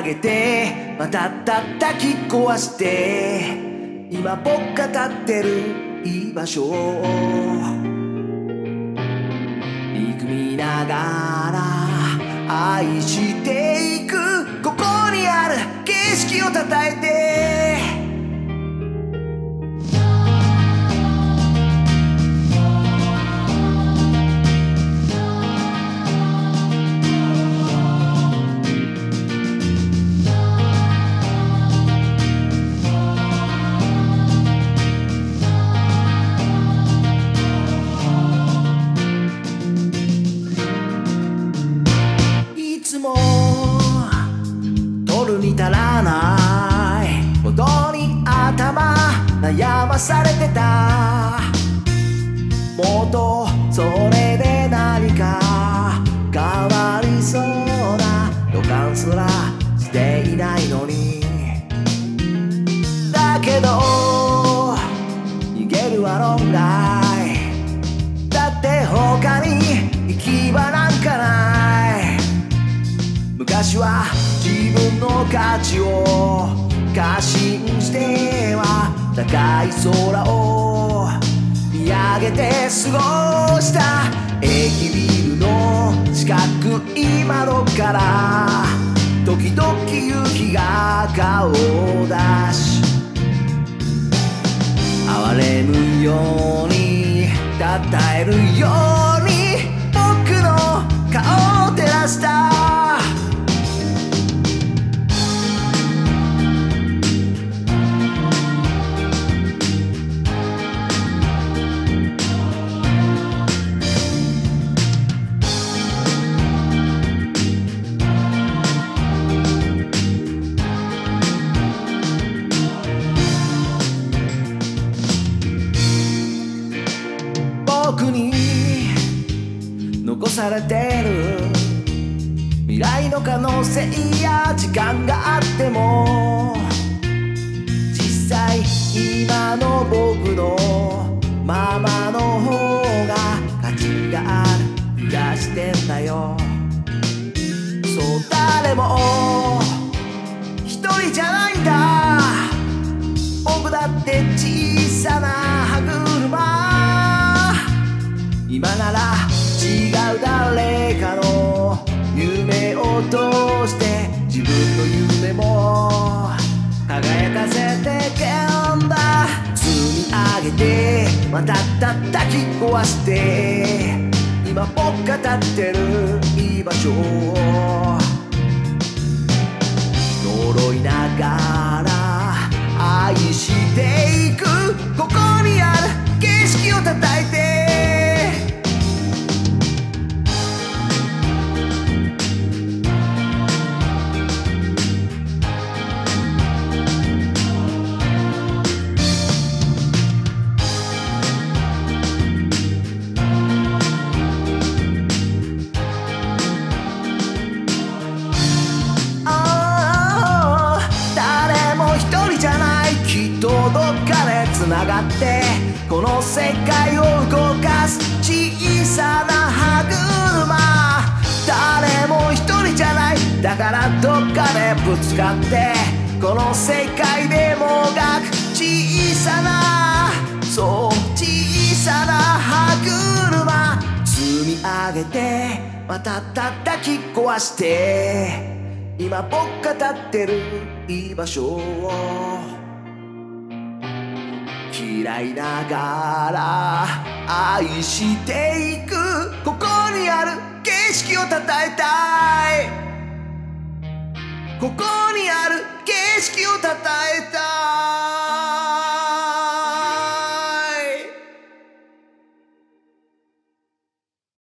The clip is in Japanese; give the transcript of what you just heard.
上げてまた叩き壊して今僕が立ってる居場所。を憎みながら愛して頭悩まされてた。もっとそれで何か変わりそうな予感すらしていないのに。だけど逃げるは論外。だって他に行き場なんかない。昔は自分の価値を過信しては高い空を見上げて過ごした。駅ビルの四角い窓から時々夕日が顔を出し。哀れむようにたたえるよされてる。未来の可能性や時間があっても実際今の僕のままの方が価値がある気がしてんだよ。また叩き壊して今僕が立ってる居場所呪いながらかで繋がってこの世界を動かす小さな歯車。誰も一人じゃない。だからどっかでぶつかってこの世界でもがく小さなそう小さな歯車。積み上げてまた叩き壊して今僕が立ってる居場所を。嫌いながら愛していく。ここにある景色をたたえたい。ここにある景色